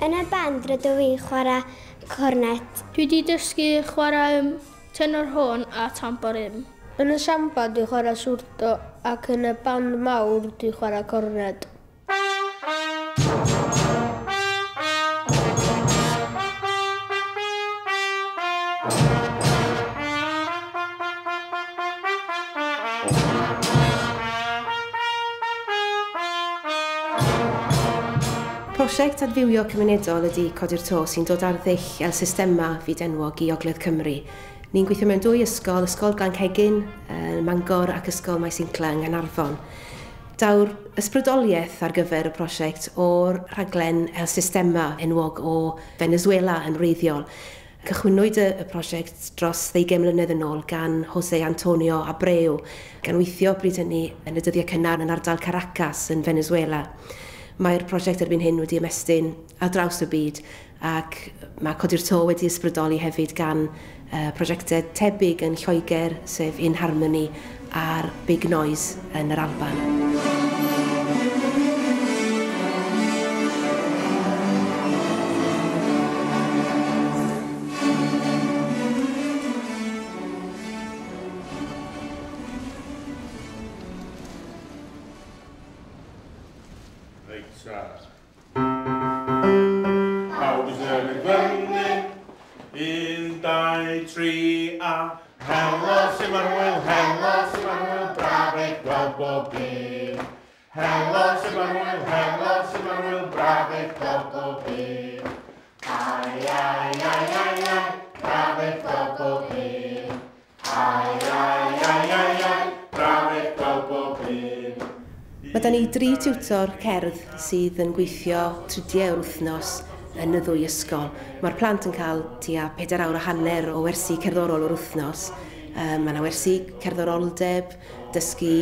Yn y band rydw i chwarae cornet. Dwi wedi dysgu chwarae tenor hôn a tamborim. Yn y siamba dwi chwarae swrdo ac yn y band mawr dwi chwarae cornet. Prosiect adfywio cymunedol ydy Codi'r To sy'n dod ar ddill el systema fyd enwog i Ogledd Cymru. Ni'n gweithio mewn dwy ysgol, Ysgol Glanghegin, Mangor ac Ysgol Maes Incla yng Nghanarfon. Daw'r ysbrydoliaeth ar gyfer y prosiect o'r rhaglen el systema enwog o Venezuela yn wreiddiol. Cychwynwyd y, y prosiect dros ddeugain mlynedd yn ôl gan Jose Antonio Abreu, gan weithio bryd hynny yn y dyddiau cynnar yn ardal Caracas yn Venezuela mae'r prosiect erbyn hyn wedi ymestyn a draws y byd ac mae Codi'r To wedi ysbrydoli hefyd gan uh, prosiectau tebyg yn Lloegr, sef In Harmony a'r Big Noise yn yr Alban. How is Observe when in thy tree Ah, Hello, Simmanuel, hello, Simmanuel, brave Bobo Bean. Hello, Simmanuel, hello, Simmanuel, brave Bobo Bean. Ay, ay, ay, ay, ay, brave Bobo Bean. Ay, ay. Mae da ni dri tiwtor cerdd sydd yn gweithio trydiau o'r wythnos yn y ddwy ysgol. Mae'r plant yn cael tua 4 awr a hanner o wersi cerddorol o'r wythnos. Um, mae yna wersi cerddoroldeb, dysgu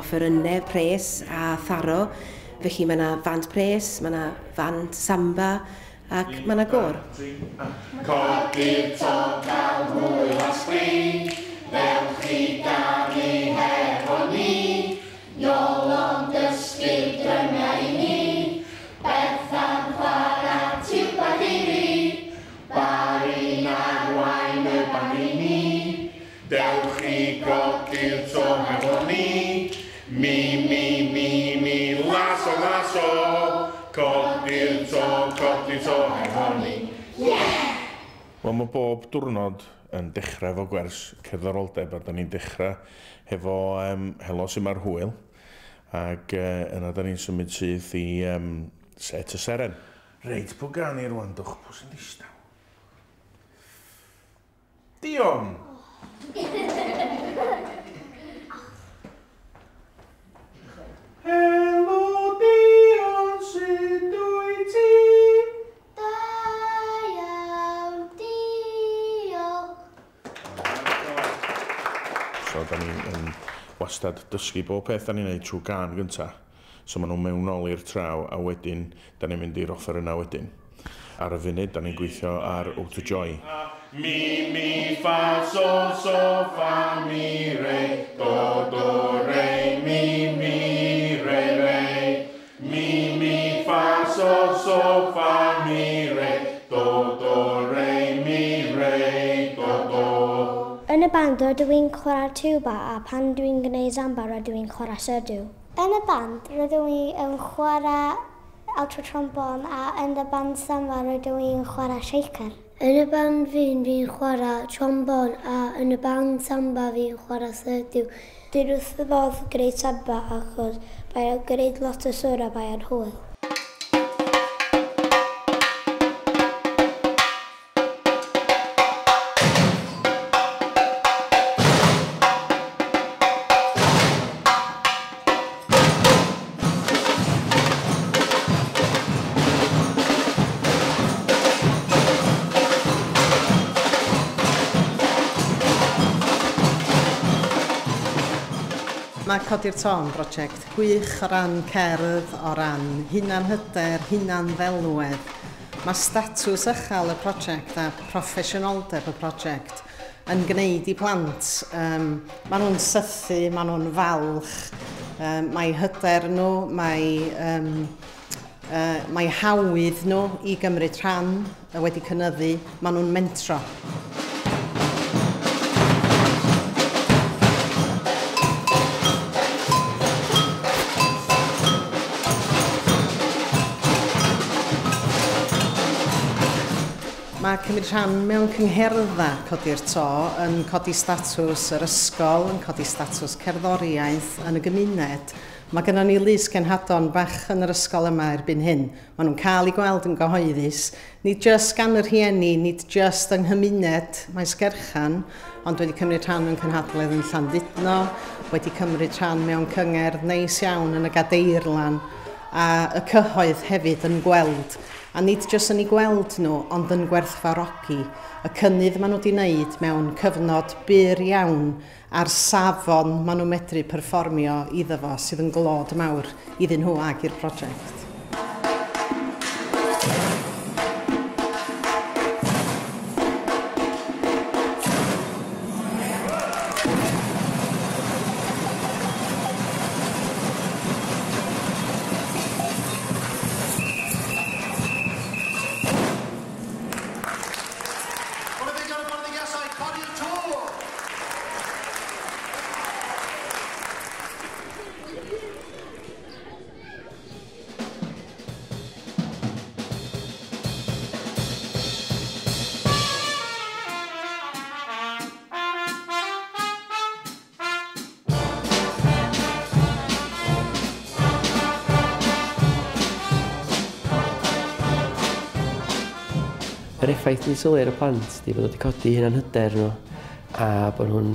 offerynnau, pres a tharo. Felly mae yna fant pres, mae yna fant samba ac mae yna gor. Codi'r to gael mwy o sgrin, fel chi bob diwrnod yn dechrau efo gwers cerddoroldeb a da ni'n dechrau hefo um, helo sy'n ma'r hwyl ac uh, yna da ni'n symud syth i um, set y seren. Reit, pwy gan i rwan, dwch, pwy sy'n distaw? Dion! Hei! So, da ni yn wastad dysgu bob peth da ni'n neud trwy gan gynta. So, maen nhw'n mewnol i'r traw, a wedyn, da ni'n mynd i'r offer yna wedyn. Ar y funud, da ni'n gweithio ar O to Joy. Mi, mi, fa, so, so, fa, mi, re, do, do, re, mi, mi, re, re. Mi, mi, fa, so, so, fa, mi, re, Yn y band rydw i'n chwarae tiwba a pan dwi'n gwneud zamba rydw i'n chwarae sydw. Yn y band rydw i yn chwarae alto trombon a yn y band samba rydw i'n chwarae shaker. Yn y band fi'n fi'n chwarae trombon a yn y band samba fi'n chwarae sydw. Dwi'n wrth y bodd gwneud samba achos mae'n gwneud lot o sŵr a mae'n hwyl. Codi'r Tôn brosiect gwych o ran cerdd, o ran hunan hyder, hunan ddelwedd. Mae statws uchel y prosiect a proffesiynoldeb y prosiect yn gwneud i plant. Um, maen nhw'n sythu, maen nhw'n falch, um, mae hyder nhw, mae, um, uh, mae hawydd nhw i gymryd rhan wedi cynyddu, maen nhw'n mentro. cymryd rhan mewn cyngherdda codi'r to yn codi statws yr ysgol, yn codi statws cerddoriaeth yn y gymuned. Mae gennym ni lys genhadon bach yn yr ysgol yma erbyn hyn. Maen nhw'n cael ei gweld yn gyhoeddus. Nid just gan yr hieni, nid just yng nghymuned, mae sgerchan, ond wedi cymryd rhan mewn cynhadledd yn Llandudno, wedi cymryd rhan mewn cyngerdd neis iawn yn y gadeirlan, a y cyhoedd hefyd yn gweld a nid jyst yn ei gweld nhw, ond yn gwerthfarogi y cynnydd maen nhw wedi wneud mewn cyfnod byr iawn a'r safon maen nhw medru perfformio iddo fo sydd yn glod mawr iddyn nhw ag i'r prosiect. effaith ni sylwi ar y plant ydy bod wedi codi hyn hyder nhw a bod nhw'n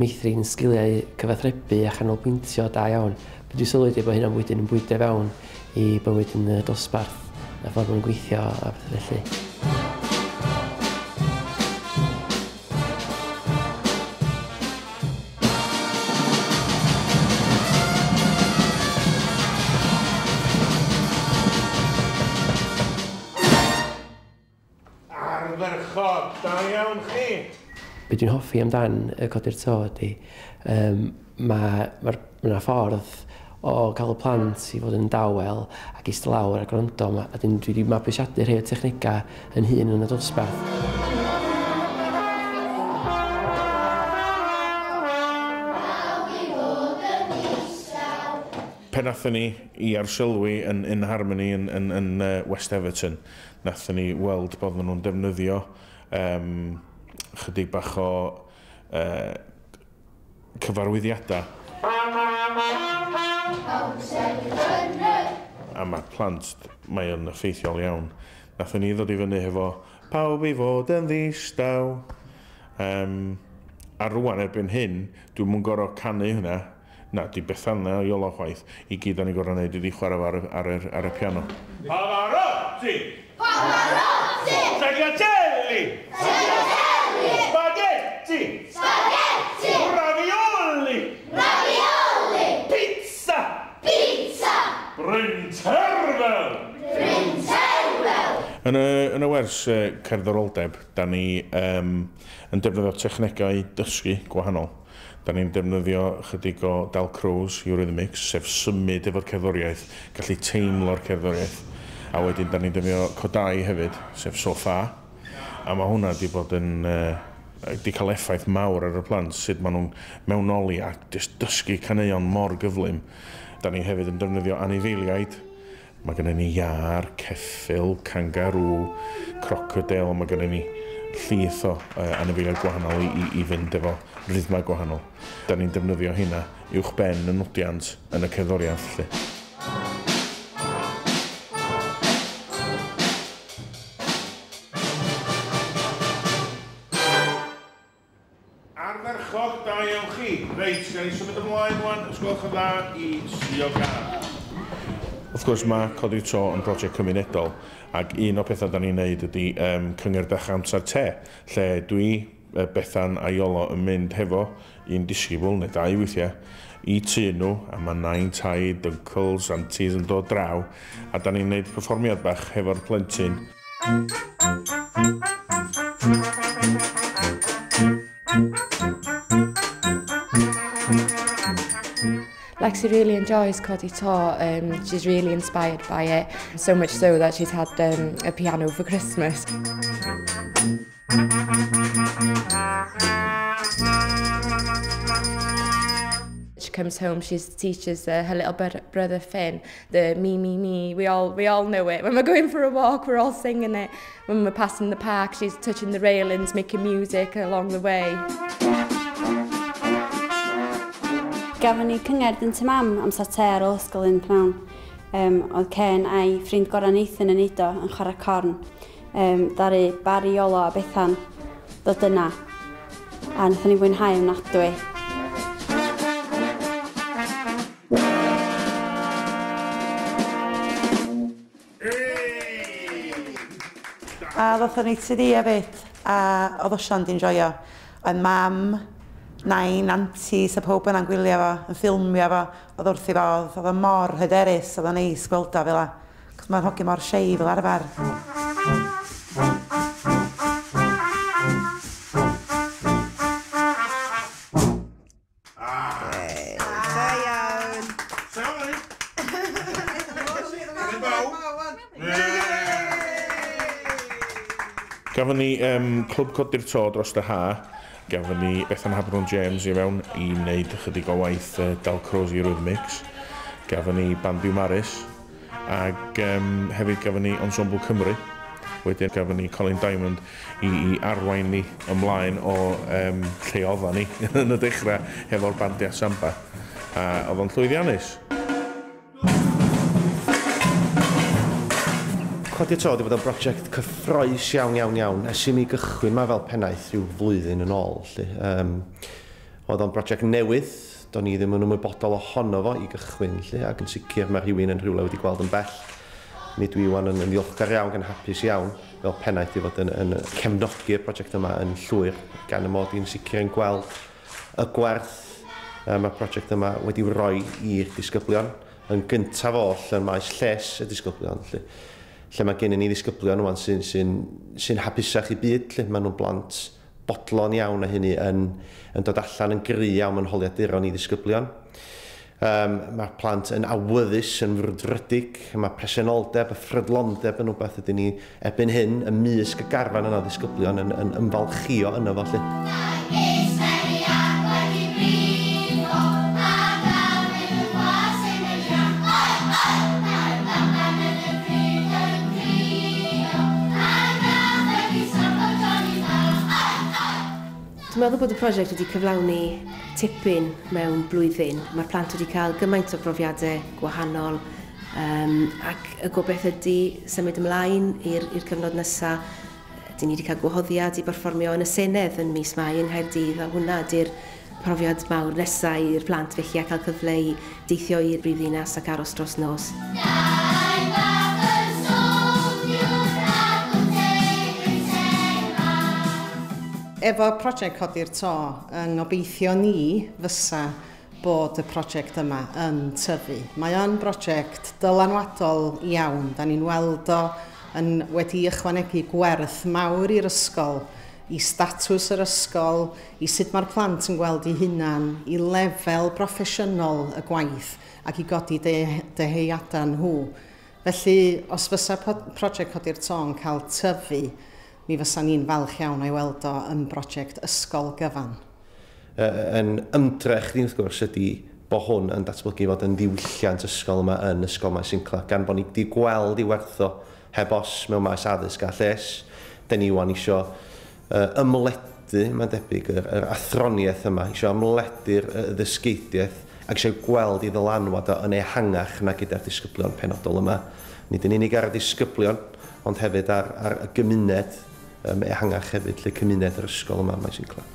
meithrin sgiliau cyfathrebu a chanolbwyntio da iawn. Be dwi'n sylwi ydy bod hynna'n wedyn yn bwydio fewn i bywyd yn y dosbarth a ffordd nhw'n gweithio a beth felly. ardderchog. da iawn chi. Be dwi'n hoffi amdan y codi'r to ydy, um, mae ma, ma ffordd o gael y plant i fod yn dawel ac eistedd lawr a gwrando a dyn dwi wedi mabwysiadu rhai o technica yn hun yn y dosbarth. pen nathon ni i arsylwi yn, in Harmony yn, yn, yn uh, West Everton, nathon ni weld bod nhw'n defnyddio um, chydig bach o uh, cyfarwyddiadau. A mae plant, mae yn effeithiol iawn. Nathon ni ddod i fyny hefo pawb i fod yn ddistaw. Um, a rwan erbyn hyn, dwi'n mwyn gorau canu hynna, na, di bethau yna i ola chwaith, i gyd o'n i gorau wneud i chwarae ar, ar, ar, ar y piano. Pavarotti! Pavarotti! Tagliatelli! Tagliatelli! Spaghetti! Spaghetti! Ravioli! Ravioli! Pizza! Pizza! Brintervel! Brintervel! Yn y, yn y wers uh, cerddoroldeb, da ni um, yn defnyddio technegau dysgu gwahanol da ni'n defnyddio chydig o Dal Cruz, Eurythmics, sef symud efo'r cerddoriaeth, gallu teimlo'r cerddoriaeth. A wedyn da ni'n defnyddio codau hefyd, sef Sofa. A mae hwnna wedi bod yn... Uh, wedi cael effaith mawr ar y plant, sut maen nhw'n mewnoli a dysgu caneuon mor gyflym. Da ni hefyd yn defnyddio anifeiliaid, Mae gennym ni iar, ceffil, cangarw, crocodil, mae gennym ni llith o uh, anifeiliaid gwahanol i, i, i fynd efo rhythmau gwahanol. Da ni'n defnyddio hynna uwch ben y nodiant yn y cerddoriaeth. Lly. Arferchog da iawn chi. Reit, gan i symud ymlaen rwan, ysgolch yn dda i Siogana. Wrth gwrs mae codi Tro yn brosiect cymunedol ac un o pethau da ni'n neud ydy um, cyngerdach amser te, lle dwi Bethan a Iolo yn mynd hefo un disgybl neu dau weithiau i tu nhw a mae nain tai, dyncles, aunties yn dod draw a da ni'n gwneud perfformiad bach hefo'r plentyn. Lexi really enjoys Codi Tor, um, she's really inspired by it, so much so that she's had um, a piano for Christmas. she comes home, she teaches uh, her little brother Finn the me, me, me. We all, we all know it. When we're going for a walk, we're all singing it. When we're passing the park, she's touching the railings, making music along the way. Gafon ni cyngerdd yn tymam am sater o ysgol yn pnawn. Um, oedd Ken a'i ffrind Goran Nathan yn eido yn chwarae corn. Um, daru Barry Iolo a Bethan ddod yna. A wnaethon ni fwynhau yn nadwy. A ddothon ni ti di a bit. A oedd osian di'n joio. Oedd mam, nain, antis a pob yna'n gwylio fo, yn ffilmio fo, oedd wrth i fo, oedd o mor hyderus, oedd o'n neis gweld o fel a. Cos mae'n hogi mor siei fel arfer. Yeah. Gafon ni um, Clwb Codi'r To dros y ha. Gafon ni Bethan Habron James i mewn i wneud ychydig o waith uh, Dal Croes i'r Rhythmics. Gafon ni Bandiw Maris. Ac um, hefyd gafon ni Ensemble Cymru. Wedyn gafon ni Colin Diamond i, i arwain ni ymlaen o um, lleodda ni yn y dechrau hefo'r bandiau samba. A oedd o'n llwyddiannus. chodi to, wedi bod yn brosiect cyffroes iawn, iawn, iawn. Es i mi gychwyn ma fel pennaeth rhyw flwyddyn yn ôl. Um, oedd o'n brosiect newydd, do'n i ddim yn ymwybodol ohono fo i gychwyn. Lly, ac yn sicr mae rhywun yn rhywle wedi gweld yn bell. Mi dwi wan yn, yn ddiolchgar iawn, gan hapus iawn, fel pennaeth i fod yn, yn cefnogi'r brosiect yma yn llwyr, gan y mod i'n sicr yn gweld y gwerth um, mae'r prosiect yma wedi roi i'r disgyblion yn gyntaf oll yn maes lles y disgyblion. Lly lle mae gen i ni ddisgyblion yma sy'n sy sy, hapusach i byd, lle mae nhw'n blant bodlon iawn a hynny yn, yn dod allan yn gry iawn yn holiaduron i ddisgyblion. Um, mae'r plant yn awyddus, yn frwdfrydig, mae presenoldeb, y ffrydlondeb yn rhywbeth ydyn ni ebyn hyn, y mysg y garfan yna ddisgyblion yn, yn ymfalchio yna fo Lle. Dwi'n meddwl bod y prosiect wedi cyflawni tipyn mewn blwyddyn. Mae'r plant wedi cael gymaint o brofiadau gwahanol um, ac y gobeith ydy symud ymlaen i'r cyfnod nesaf. Dyn ni wedi cael gwahoddiad i berfformio yn y Senedd yn mis Mai yng Nghaerdydd a hwnna ydy'r profiad mawr nesaf i'r plant felly a cael cyfle i deithio i'r brifddinas ac aros dros nos. Yeah! efo prosiect codi'r to, yng ngobeithio ni fysa bod y prosiect yma yn tyfu. Mae o'n brosiect dylanwadol iawn. Da ni'n weld o yn wedi ychwanegu gwerth mawr i'r ysgol, i statws yr ysgol, i sut mae'r plant yn gweld eu hunan, i lefel broffesiynol y gwaith ac i godi deheuadau nhw. Felly, os fysa prosiect Codi'r To'n cael tyfu, mi fysa ni'n falch iawn o'i weld o yn brosiect ysgol gyfan. Uh, yn ymdrech ni wrth gwrs ydy bod hwn yn datblygu fod yn ddiwylliant ysgol yma yn ysgol mae Sinclair, gan bod ni wedi gweld i wertho heb os mewn maes addysg a lles. Da ni wan isio uh, ymledu, mae'n debyg, yr, yr athroniaeth yma, isio ymledu'r uh, ddysgeidiaeth ac eisiau gweld i ddylanwad o yn ehangach na gyda'r disgyblion penodol yma. Nid yn unig ar y disgyblion, ond hefyd ar, ar y gymuned um, ehangach hefyd lle cymuned yr ysgol yma mae Sinclair.